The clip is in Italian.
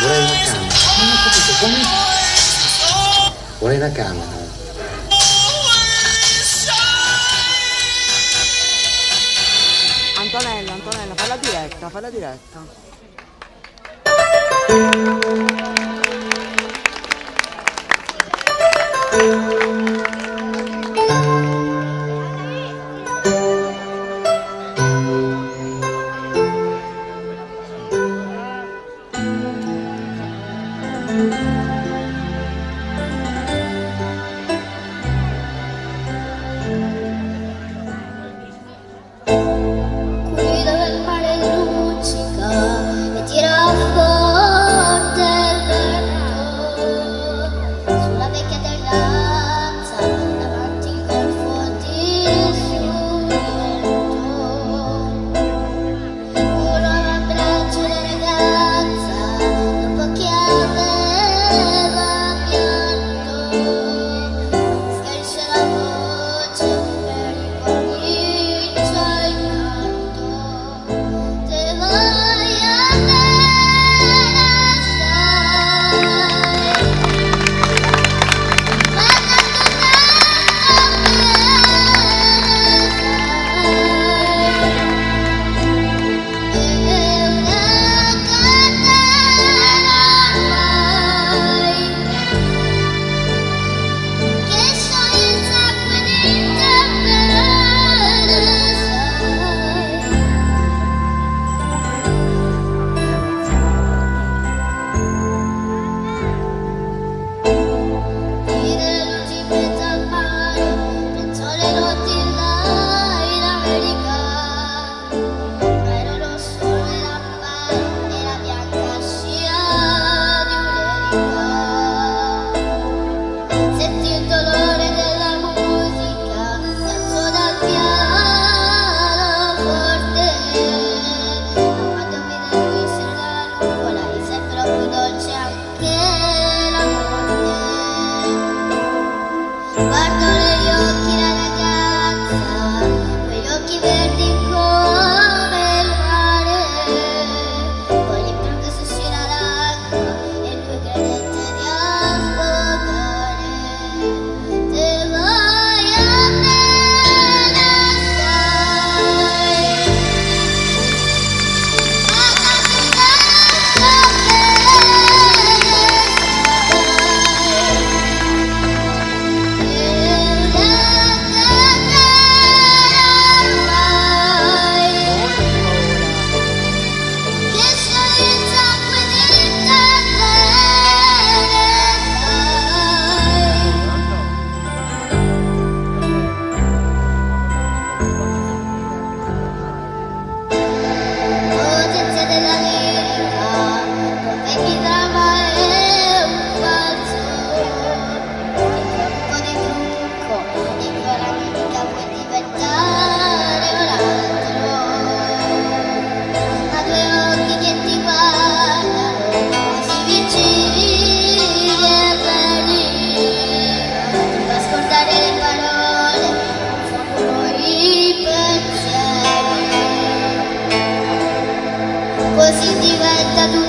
Vorrei una camera. Non ho capito come. Vorrei una camera. Antonella, Antonella, falla diretta, falla diretta. Thank tu